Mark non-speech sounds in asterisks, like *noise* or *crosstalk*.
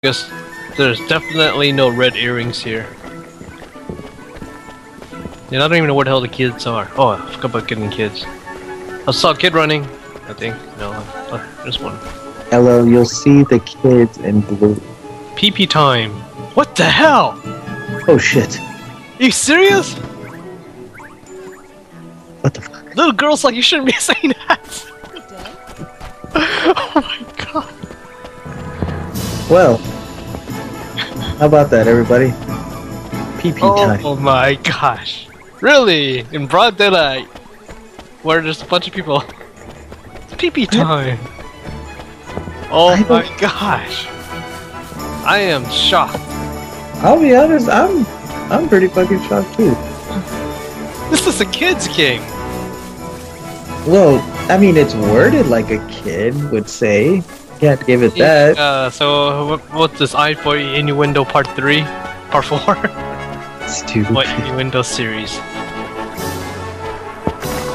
Because there's definitely no red earrings here. And I don't even know where the hell the kids are. Oh, I forgot about getting kids. I saw a kid running. I think. No, uh, there's one. Hello, you'll see the kids in blue. PP time. What the hell? Oh shit. Are you serious? What the fuck? Little girls like you shouldn't be *laughs* saying that. *laughs* oh my god. Well, how about that, everybody? PP oh time. Oh my gosh. Really? In broad daylight? Where there's a bunch of people. It's PP time. Oh my gosh. I am shocked. I'll be honest, I'm I'm pretty fucking shocked too. This is a kid's game. Well, I mean, it's worded like a kid would say. Can't give it that. Uh, so what's this I for Innuendo Part 3? Part 4? Stupid. *laughs* what Innuendo series?